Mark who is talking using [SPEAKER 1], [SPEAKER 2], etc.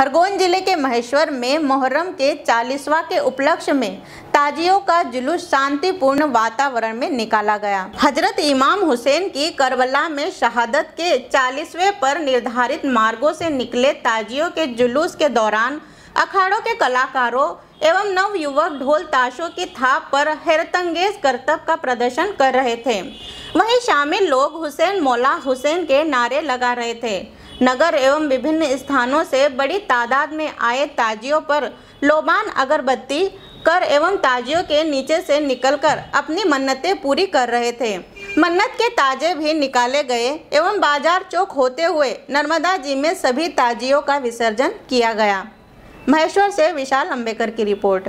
[SPEAKER 1] खरगोन ज़िले के महेश्वर में मोहर्रम के चालीसवा के उपलक्ष्य में ताजियों का जुलूस शांतिपूर्ण वातावरण में निकाला गया। हज़रत इमाम हुसैन की करबला में शहादत के चालीसवें पर निर्धारित मार्गों से निकले ताजियों के जुलूस के दौरान अखाड़ों के कलाकारों एवं नव युवक ढोल ताशों की थाप पर हैरतंगेज करतब का प्रदर्शन कर रहे थे। वहीं शामिल लोग हुसैन मौला हुसैन के नारे लगा रहे थे। नगर एवं विभिन्न स्थानों से बड़ी तादाद में आए ताजियों पर लोबान अगरबत्ती, कर एवं ताजियों के नीचे से निकलकर अपनी मन्नतें पूरी कर रहे थे। मन्नत के ताजे भी निकाले गए एवं बाज़ार चौक होते हुए नर्मदा जी में सभी ताजियों का विसर्जन किया गया। महेश्वर से विशाल अम्बेकर की रिपोर्ट।